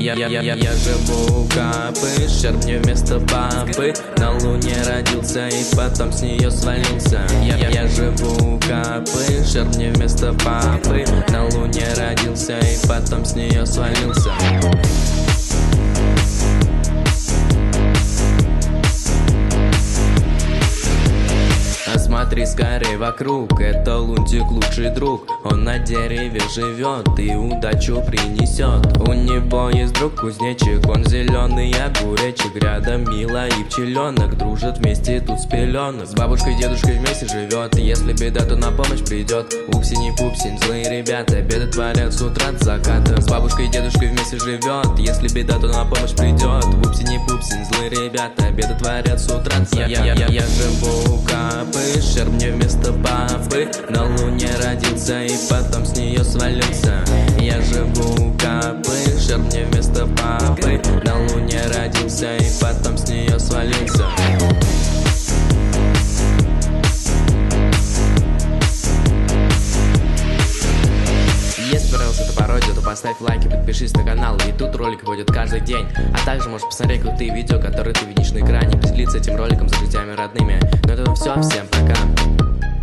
я, я, я, я живу у капы, шер мне вместо папы На луне родился и потом с нее свалился. Я, я, я живу у капы, шер мне вместо папы На луне родился и потом с нее свалился Смотри скорее вокруг, это Лунтик лучший друг. Он на дереве живет и удачу принесет. У него есть друг кузнечик, он зеленый огуречек. Рядом Мила и пчеленок, дружат вместе тут с пеленок С бабушкой и дедушкой вместе живет, если беда, то на помощь придет Упсень и пупсень, злые ребята, беды творят с утра до заката. С бабушкой и дедушкой вместе живет, если беда, то на помощь придет ребята, беды творят с утра. Я, я, я, я живу у капы, мне вместо папы На луне родился и потом с нее свалился. Я живу у капы мне вместо папы На луне родился и потом с нее свалился понравилась эта пародия, то поставь лайк и подпишись на канал. И тут ролик выходит каждый день. А также можешь посмотреть крутые видео, которые ты видишь на экране. Поделиться этим роликом с друзьями родными. Ну это все, всем пока